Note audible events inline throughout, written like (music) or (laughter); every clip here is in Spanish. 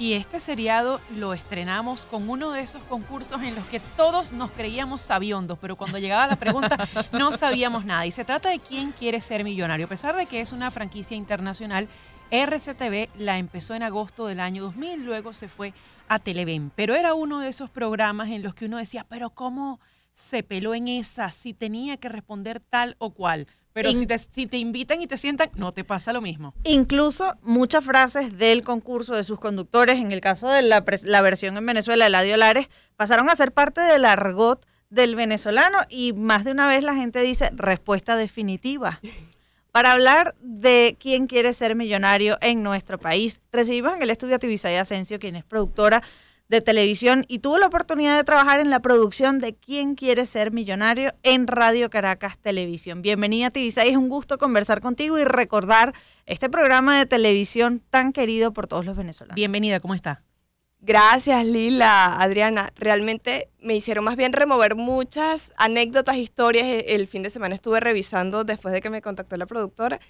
Y este seriado lo estrenamos con uno de esos concursos en los que todos nos creíamos sabiondos, pero cuando llegaba la pregunta (laughs) no sabíamos nada. Y se trata de quién quiere ser millonario. A pesar de que es una franquicia internacional, RCTV la empezó en agosto del año 2000, luego se fue a Televen. Pero era uno de esos programas en los que uno decía, pero ¿cómo se peló en esa? Si tenía que responder tal o cual. Pero si, te, si te invitan y te sientan, no te pasa lo mismo. Incluso muchas frases del concurso de sus conductores, en el caso de la, la versión en Venezuela de Ladio Lares, pasaron a ser parte del argot del venezolano y más de una vez la gente dice respuesta definitiva. (laughs) Para hablar de quién quiere ser millonario en nuestro país, recibimos en el estudio a Tibisaya Asensio, quien es productora de televisión y tuvo la oportunidad de trabajar en la producción de ¿Quién quiere ser millonario? en Radio Caracas Televisión. Bienvenida Tibisay, es un gusto conversar contigo y recordar este programa de televisión tan querido por todos los venezolanos. Bienvenida, ¿cómo está? Gracias Lila, Adriana. Realmente me hicieron más bien remover muchas anécdotas, historias. E, el fin de semana estuve revisando después de que me contactó la productora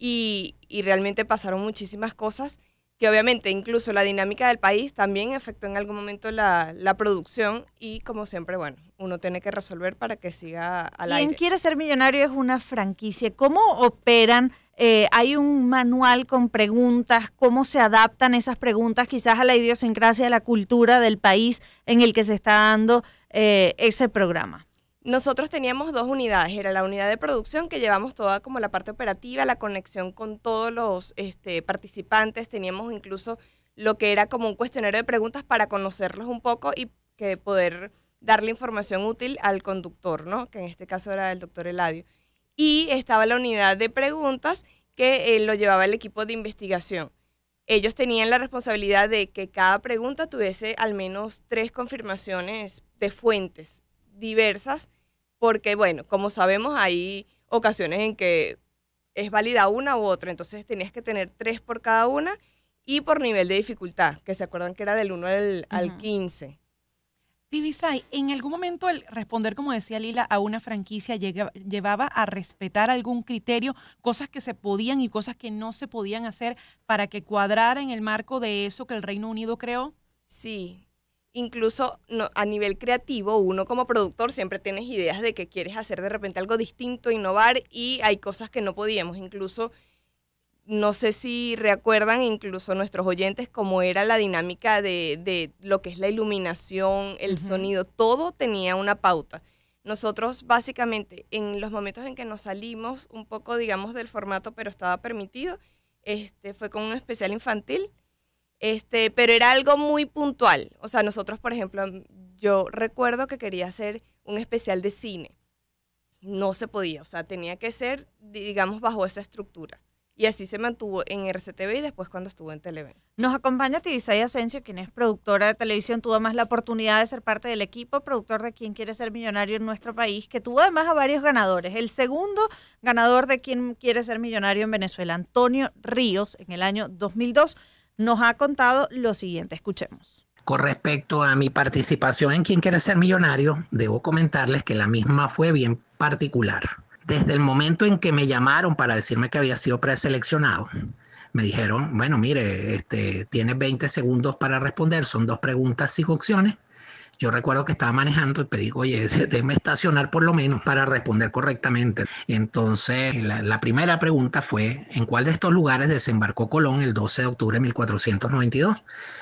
y, y realmente pasaron muchísimas cosas que obviamente incluso la dinámica del país también afectó en algún momento la, producción y como siempre, bueno, uno tiene que resolver para que siga al ¿Quién quiere ser millonario es una franquicia. ¿Cómo operan? Eh, hay un manual con preguntas, cómo se adaptan esas preguntas quizás a la idiosincrasia, a la cultura del país en el que se está dando eh, ese programa. Nosotros teníamos dos unidades, era la unidad de producción que llevamos toda como la parte operativa, la conexión con todos los este, participantes, teníamos incluso lo que era como un cuestionario de preguntas para conocerlos un poco y que poder darle información útil al conductor, ¿no? que en este caso era el doctor Eladio. Y estaba la unidad de preguntas que eh, lo llevaba el equipo de investigación. Ellos tenían la responsabilidad de que cada pregunta tuviese al menos tres confirmaciones de fuentes diversas porque bueno, como sabemos hay ocasiones en que es válida una u otra, entonces tenías que tener tres por cada una y por nivel de dificultad, que se acuerdan que era del 1 al, al 15. Divisay, en algún momento el responder, como decía Lila, a una franquicia llevaba a respetar algún criterio, cosas que se podían y cosas que no se podían hacer para que cuadrara en el marco de eso que el Reino Unido creó? Sí, incluso a nivel creativo, uno como productor siempre tienes ideas de que quieres hacer de repente algo distinto, innovar y hay cosas que no podíamos. Incluso, no sé si recuerdan incluso nuestros oyentes cómo era la dinámica de, lo que es la iluminación, el sonido, todo tenía una pauta. Nosotros básicamente en los momentos en que nos salimos un poco, digamos, del formato, pero estaba permitido, este, fue con un especial infantil este, pero era algo muy puntual. O sea, nosotros, por ejemplo, yo recuerdo que quería hacer un especial de cine. No se podía, o sea, tenía que ser, digamos, bajo esa estructura. Y así se mantuvo en RCTV y después cuando estuvo en Televen. Nos acompaña Tibisay Asensio, quien es productora de televisión, tuvo más la oportunidad de ser parte del equipo, productor de Quien Quiere Ser Millonario en nuestro país, que tuvo además a varios ganadores. El segundo ganador de Quien Quiere Ser Millonario en Venezuela, Antonio Ríos, en el año 2002 nos ha contado lo siguiente. Escuchemos. Con respecto a mi participación en Quien quiere ser millonario, debo comentarles que la misma fue bien particular. Desde el momento en que me llamaron para decirme que había sido preseleccionado, me dijeron, bueno, mire, este, tienes 20 segundos para responder, son dos preguntas, cinco opciones, yo recuerdo que estaba manejando y pedí, oye, déjeme estacionar por lo menos para responder correctamente. Entonces, la, primera pregunta fue, ¿en cuál de estos lugares desembarcó Colón el 12 de octubre de 1492?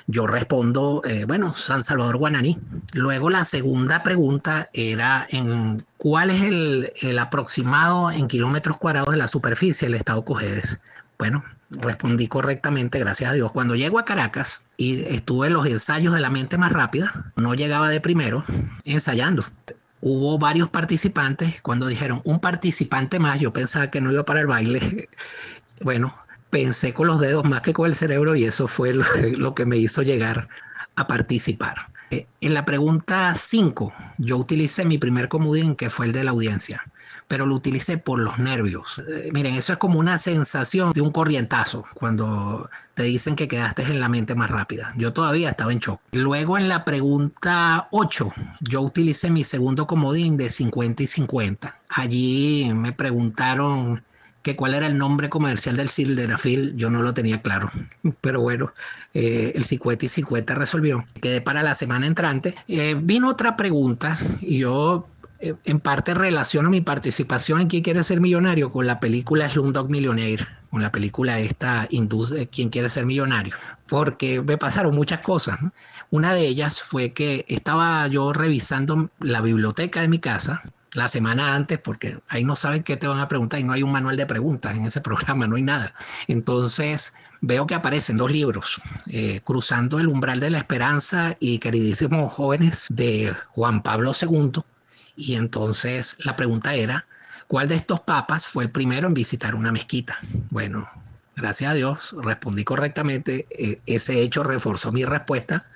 Yo respondo, eh, bueno, San Salvador Guananí. Luego la segunda pregunta era, ¿en cuál es el, el aproximado en kilómetros cuadrados de la superficie del estado Cojedes? Bueno, respondí correctamente, gracias a Dios. Cuando llego a Caracas y estuve en los ensayos de la mente más rápida, no llegaba de primero ensayando. Hubo varios participantes, cuando dijeron un participante más, yo pensaba que no iba para el baile. (laughs) Bueno, pensé con los dedos más que con el cerebro y eso fue lo, (laughs) que me hizo llegar a participar. Eh, en la pregunta 5, yo utilicé mi primer comodín, que fue el de la audiencia pero lo utilicé por los nervios. Eh, miren, eso es como una sensación de un corrientazo cuando te dicen que quedaste en la mente más rápida. Yo todavía estaba en shock. Luego en la pregunta 8, yo utilicé mi segundo comodín de 50 y 50. Allí me preguntaron que cuál era el nombre comercial del sildenafil, yo no lo tenía claro. (laughs) Pero bueno, eh, el 50 y 50 resolvió. Quedé para la semana entrante. Eh, vino otra pregunta y yo en parte relaciono mi participación en ¿Quién quiere ser millonario? con la película Slumdog Millionaire, con la película esta de ¿Quién quiere ser millonario? Porque me pasaron muchas cosas. Una de ellas fue que estaba yo revisando la biblioteca de mi casa la semana antes, porque ahí no saben qué te van a preguntar y no hay un manual de preguntas en ese (laughs) programa, no hay nada. Entonces veo que aparecen dos libros, eh, Cruzando el umbral de la esperanza y Queridísimos jóvenes de Juan Pablo II y entonces la pregunta era, ¿cuál de estos papas fue el primero en visitar una mezquita? Bueno, gracias a Dios respondí correctamente. Eh, ese hecho reforzó mi respuesta.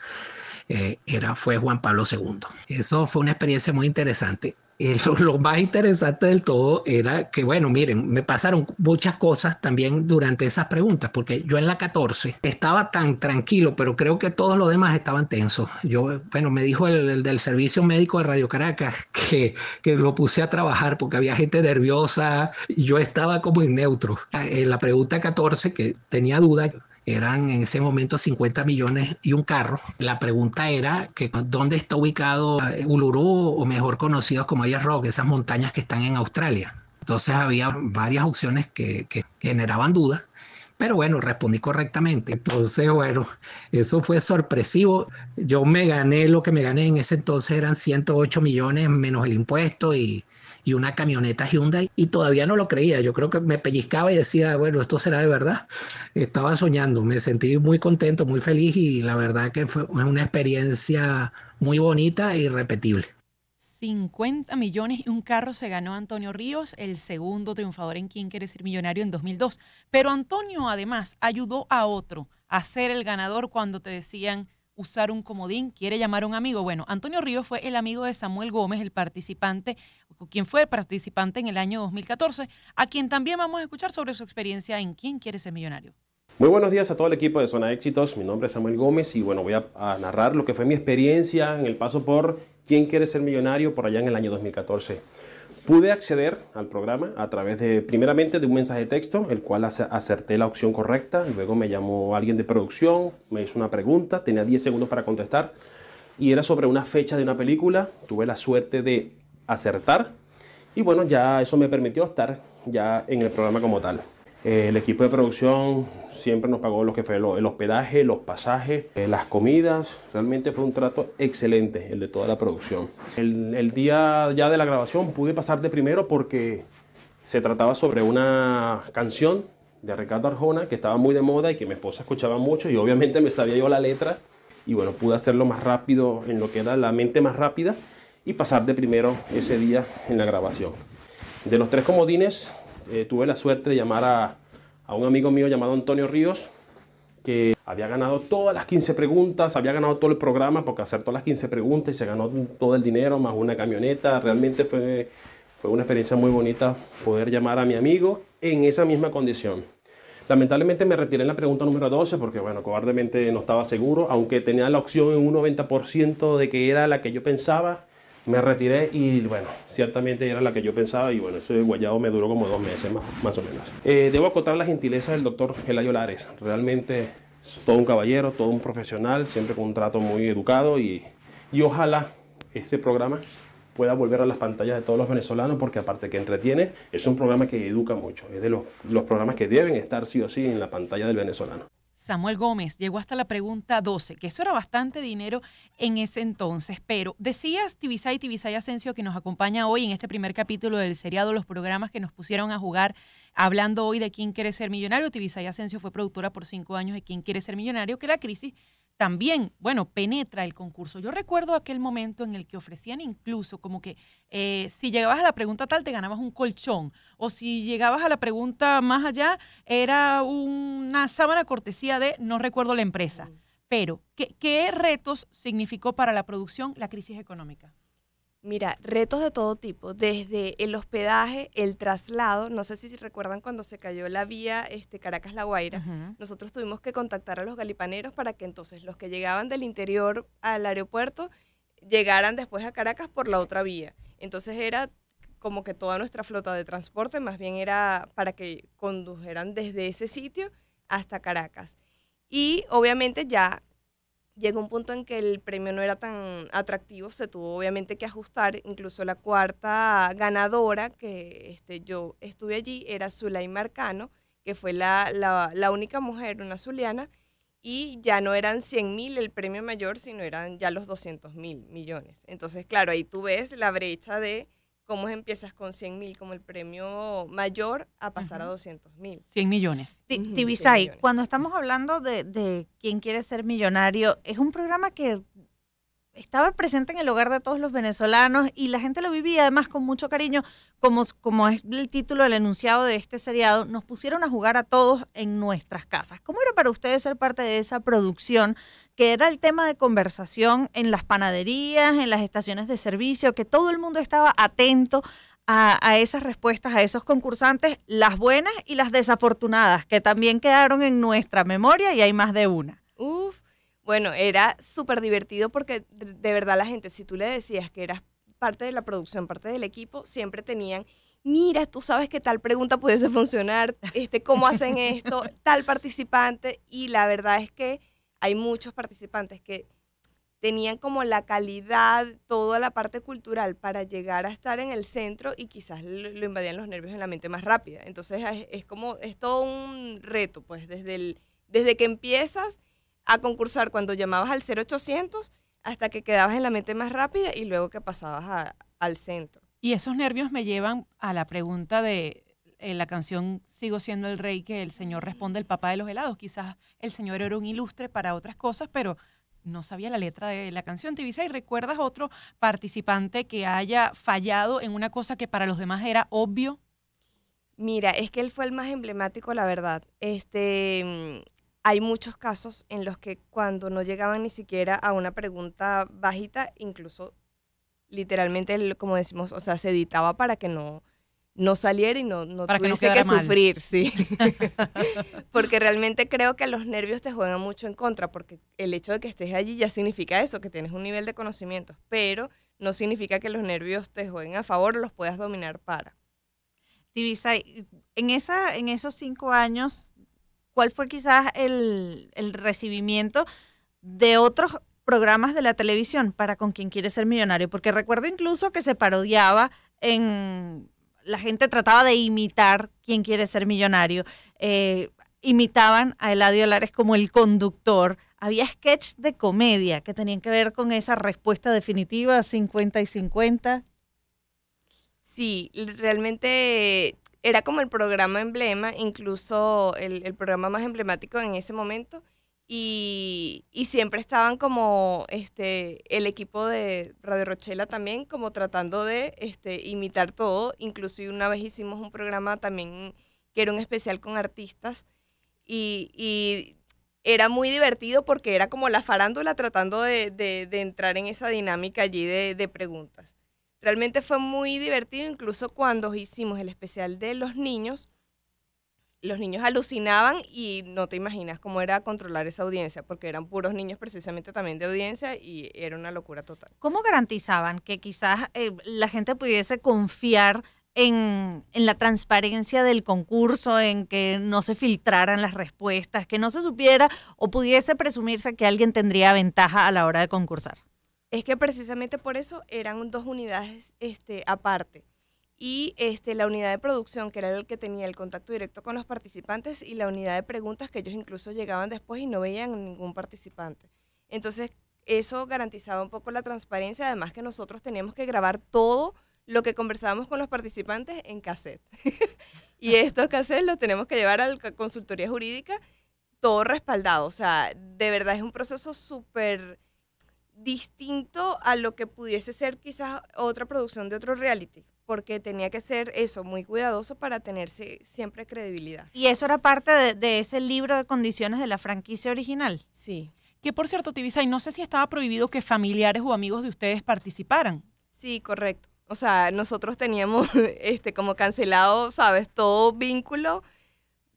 Eh, era, fue Juan Pablo II. Eso fue una experiencia muy interesante. Eh, lo, más interesante del todo era que, bueno, miren, me pasaron muchas cosas también durante esas preguntas, porque yo en la 14 estaba tan tranquilo, pero creo que todos los demás estaban tensos. Yo, bueno, me dijo el, del servicio médico de Radio Caracas que, que, lo puse a trabajar porque había gente nerviosa y yo estaba como en neutro. En la pregunta 14, que tenía duda, eran en ese momento 50 millones y un carro. La pregunta era que dónde está ubicado eh, Uluru o mejor conocidos como Ayers Rock, esas montañas que están en Australia. Entonces había varias opciones que, generaban dudas. Pero bueno, respondí correctamente. Entonces, bueno, eso fue sorpresivo. Yo me gané lo que me gané en ese entonces eran 108 millones menos el impuesto y, y una camioneta Hyundai y todavía no lo creía. Yo creo que me pellizcaba y decía, bueno, esto será de verdad. Estaba soñando, me sentí muy contento, muy feliz y la verdad que fue una experiencia muy bonita e irrepetible. 50 millones y un carro se ganó Antonio Ríos, el segundo triunfador en Quién quiere ser millonario en 2002. Pero Antonio además ayudó a otro a ser el ganador cuando te decían usar un comodín, quiere llamar a un amigo. Bueno, Antonio Ríos fue el amigo de Samuel Gómez, el participante, quien fue el participante en el año 2014, a quien también vamos a escuchar sobre su experiencia en Quién quiere ser millonario. Muy buenos días a todo el equipo de Zona Éxitos. Mi nombre es Samuel Gómez y bueno, voy a, a narrar lo que fue mi experiencia en el paso por Quién quiere ser millonario por allá en el año 2014. Pude acceder al programa a través de, primeramente, de un mensaje de texto, el cual acerté la opción correcta. Luego me llamó alguien de producción, me hizo una pregunta, tenía 10 segundos para contestar y era sobre una fecha de una película. Tuve la suerte de acertar y bueno, ya eso me permitió estar ya en el programa como tal. El equipo de producción siempre nos pagó lo que fue el hospedaje, los pasajes, eh, las comidas. Realmente fue un trato excelente el de toda la producción. El, el, día ya de la grabación pude pasar de primero porque se trataba sobre una canción de Ricardo Arjona que estaba muy de moda y que mi esposa escuchaba mucho y obviamente me sabía yo la letra y bueno, pude hacerlo más rápido en lo que era la mente más rápida y pasar de primero ese día en la grabación. De los tres comodines eh, tuve la suerte de llamar a a un amigo mío llamado Antonio Ríos, que había ganado todas las 15 preguntas, había ganado todo el programa porque acertó las 15 preguntas y se ganó todo el dinero más una camioneta. Realmente fue, fue una experiencia muy bonita poder llamar a mi amigo en esa misma condición. Lamentablemente me retiré en la pregunta número 12 porque, bueno, cobardemente no estaba seguro, aunque tenía la opción en un 90% de que era la que yo pensaba me retiré y bueno, ciertamente era la que yo pensaba y bueno, ese guayado me duró como dos meses más, más o menos. Eh, debo acotar la gentileza del doctor Gelayo Lares, realmente todo un caballero, todo un profesional, siempre con un trato muy educado y, y ojalá este programa pueda volver a las pantallas de todos los venezolanos porque aparte que entretiene, es un programa que educa mucho, es de los, los programas que deben estar sí o sí en la pantalla del venezolano. Samuel Gómez llegó hasta la pregunta 12, que eso era bastante dinero en ese entonces, pero decías Tibisay Tibisay Asensio que nos acompaña hoy en este primer capítulo del seriado Los programas que nos pusieron a jugar hablando hoy de quién quiere ser millonario. Tibisay Asensio fue productora por cinco años de quién quiere ser millonario, que la crisis también, bueno, penetra el concurso. Yo recuerdo aquel momento en el que ofrecían incluso como que eh, si llegabas a la pregunta tal, te ganabas un colchón. O si llegabas a la pregunta más allá, era una sábana cortesía de, no recuerdo la empresa. Pero, ¿qué, ¿qué retos significó para la producción la crisis económica? Mira, retos de todo tipo, desde el hospedaje, el traslado, no sé si recuerdan cuando se cayó la vía este, Caracas-La Guaira, nosotros tuvimos que contactar a los galipaneros para que entonces los que llegaban del interior al aeropuerto llegaran después a Caracas por la otra vía. Entonces era como que toda nuestra flota de transporte, más bien era para que condujeran desde ese sitio hasta Caracas. Y obviamente ya llegó un punto en que el premio no era tan atractivo, se tuvo obviamente que ajustar, incluso la cuarta ganadora que este, yo estuve allí era Zulay Marcano, que fue la, la, la única mujer, una zuliana, y ya no eran 100 mil el premio mayor, sino eran ya los 200 mil millones. Entonces, claro, ahí tú ves la brecha de cómo empiezas con 100 mil como el premio mayor a pasar a 200 mil. 100 millones. Ujú, Tibisay, 100 millones. cuando estamos hablando de, de quién quiere ser millonario, es un programa que estaba presente en el hogar de todos los venezolanos y la gente lo vivía además con mucho cariño, como, es el título del enunciado de este seriado, nos pusieron a jugar a todos en nuestras casas. ¿Cómo era para ustedes ser parte de esa producción que era el tema de conversación en las panaderías, en las estaciones de servicio, que todo el mundo estaba atento a, a esas respuestas, a esos concursantes, las buenas y las desafortunadas, que también quedaron en nuestra memoria y hay más de una. Uf, bueno, era súper divertido porque de verdad la gente, si tú le decías que eras parte de la producción, parte del equipo, siempre tenían, mira, tú sabes que tal pregunta pudiese funcionar, este, cómo hacen esto, (laughs) tal participante, y la verdad es que hay muchos participantes que tenían como la calidad, toda la parte cultural para llegar a estar en el centro y quizás lo, lo invadían los nervios en la mente más rápida. Entonces es, es como, es todo un reto, pues desde, el, desde que empiezas a concursar cuando llamabas al 0800 hasta que quedabas en la mente más rápida y luego que pasabas a- al centro. Y esos nervios me llevan a la pregunta de eh, la canción Sigo siendo el rey, que el señor responde el papá de los helados. Quizás el señor era un ilustre para otras cosas, pero no sabía la letra de la canción. Tibisa, ¿y recuerdas otro participante que haya fallado en una cosa que para los demás era obvio? Mira, es que él fue el más emblemático, la verdad. Este, mm, hay muchos casos en los que cuando no llegaban ni siquiera a una pregunta bajita, incluso literalmente, como decimos, o sea, se editaba para que no, no saliera y no, no Para que no tuviese que, mal. sufrir, sí. (laughs) porque realmente creo que los nervios te juegan mucho en contra, porque el hecho de que estés allí ya significa eso, que tienes un nivel de conocimiento, pero no significa que los nervios te jueguen a favor o los puedas dominar para. Tibisay, en, esa, en esos cinco años, ¿cuál fue quizás el, el recibimiento de otros programas de la televisión para con quien quiere ser millonario? Porque recuerdo incluso que se parodiaba en... La gente trataba de imitar quién quiere ser millonario. Eh, imitaban a Eladio Lares como el conductor. Había sketch de comedia que tenían que ver con esa respuesta definitiva, 50 y 50. Sí, realmente era como el programa emblema, incluso el, el programa más emblemático en ese momento. Y, y siempre estaban como este el equipo de Radio Rochela también como tratando de este, imitar todo. Inclusive una vez hicimos un programa también que era un especial con artistas y, y era muy divertido porque era como la farándula tratando de, de- de entrar en esa dinámica allí de, de preguntas. Realmente fue muy divertido, incluso cuando hicimos el especial de los niños, los niños alucinaban y no te imaginas cómo era controlar esa audiencia, porque eran puros niños precisamente también de audiencia y era una locura total. ¿Cómo garantizaban que quizás eh, la gente pudiese confiar en, en la transparencia del concurso, en que no se filtraran las respuestas, que no se supiera o pudiese presumirse que alguien tendría ventaja a la hora de concursar? Es que precisamente por eso eran dos unidades este, aparte. Y este, la unidad de producción, que era el que tenía el contacto directo con los participantes, y la unidad de preguntas, que ellos incluso llegaban después y no veían ningún participante. Entonces, eso garantizaba un poco la transparencia, además que nosotros teníamos que grabar todo lo que conversábamos con los participantes en cassette. (laughs) y estos cassettes los tenemos que llevar a la consultoría jurídica, todo respaldado. O sea, de verdad es un proceso súper distinto a lo que pudiese ser quizás otra producción de otro reality, porque tenía que ser eso, muy cuidadoso para tenerse siempre credibilidad. Y eso era parte de, de ese libro de condiciones de la franquicia original. Sí, Que por cierto, Tibisa, y no sé si estaba prohibido que familiares o amigos de ustedes participaran. sí, correcto. O sea, nosotros teníamos (laughs) este como cancelado, ¿sabes? Todo vínculo.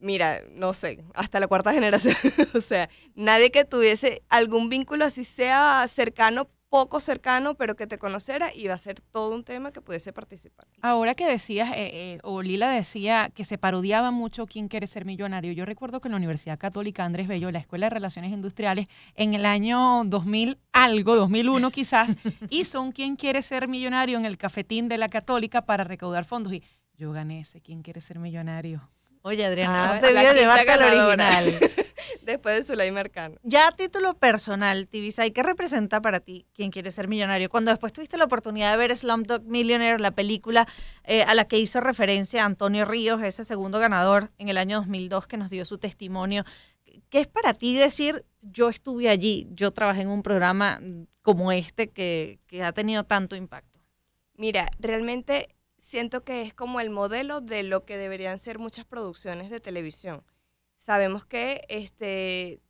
Mira, no sé, hasta la cuarta generación. (laughs) o sea, nadie que tuviese algún vínculo así sea cercano poco cercano, pero que te conociera, iba a ser todo un tema que pudiese participar. Ahora que decías, eh, eh, o Lila decía que se parodiaba mucho quién quiere ser millonario, yo recuerdo que en la Universidad Católica Andrés Bello, la Escuela de Relaciones Industriales, en el año 2000 algo, 2001 quizás, (laughs) hizo un quién quiere ser millonario en el cafetín de la Católica para recaudar fondos y yo gané ese quién quiere ser millonario. Oye, Adriana, Ah, no te la voy a quinta llevarte al original. Después de Zulay Mercano. Ya a título personal, Tibisay, ¿qué representa para ti quien quiere ser millonario? Cuando después tuviste la oportunidad de ver Slumdog Millionaire, la película eh, a la que hizo referencia Antonio Ríos, ese segundo ganador en el año 2002 que nos dio su testimonio, ¿qué es para ti decir yo estuve allí, yo trabajé en un programa como este que, que ha tenido tanto impacto? Mira, realmente siento que es como el modelo de lo que deberían ser muchas producciones de televisión. Sabemos que este,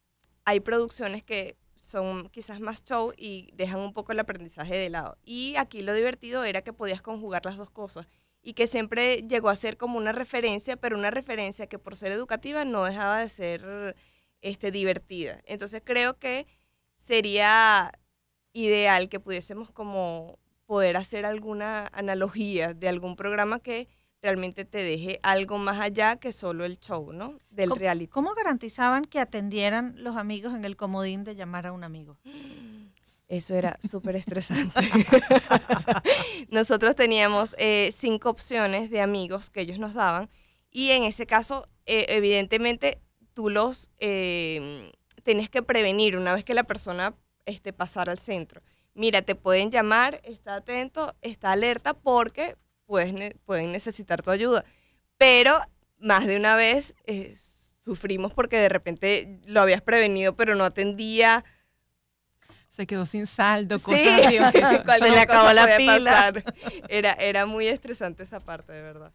hay producciones que son quizás más show y dejan un poco el aprendizaje de lado. Y aquí lo divertido era que podías conjugar las dos cosas y que siempre llegó a ser como una referencia, pero una referencia que por ser educativa no dejaba de ser este, divertida. Entonces creo que sería ideal que pudiésemos como poder hacer alguna analogía de algún programa que realmente te deje algo más allá que solo el show, ¿no? Del ¿Cómo- reality. ¿Cómo garantizaban que atendieran los amigos en el comodín de llamar a un amigo? (gasps) Eso era súper estresante. (laughs) Nosotros teníamos eh, cinco opciones de amigos que ellos nos daban y en ese caso, eh, evidentemente, tú los eh, tenías que prevenir una vez que la persona este, pasara al centro. Mira, te pueden llamar, está atento, está alerta porque puedes ne- pueden necesitar tu ayuda. Pero más de una vez eh, sufrimos porque de repente lo habías prevenido pero no atendía. Se quedó sin saldo, cosas Sí, (laughs) Se le acabó la pila. pasar. Era, era muy estresante esa parte, de verdad.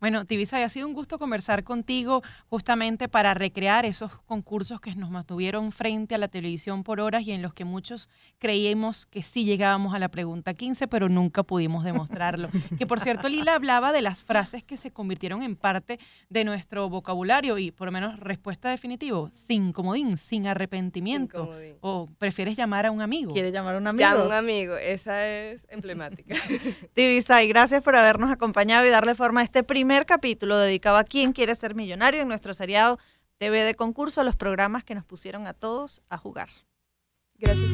Bueno, Tibisa, ha sido un gusto conversar contigo justamente para recrear esos concursos que nos mantuvieron frente a la televisión por horas y en los que muchos creíamos que sí llegábamos a la pregunta 15, pero nunca pudimos demostrarlo. (laughs) que por cierto, Lila hablaba de las frases que se convirtieron en parte de nuestro vocabulario y por lo menos respuesta definitivo, sin comodín, sin arrepentimiento. O prefieres llamar a un amigo. ¿Quiere llamar a un Ya, amigo? un amigo, esa es emblemática. (laughs) Tibisay, gracias por habernos acompañado y darle forma a este primer capítulo dedicado a quién quiere ser millonario en nuestro seriado TV de concurso, los programas que nos pusieron a todos a jugar. Gracias.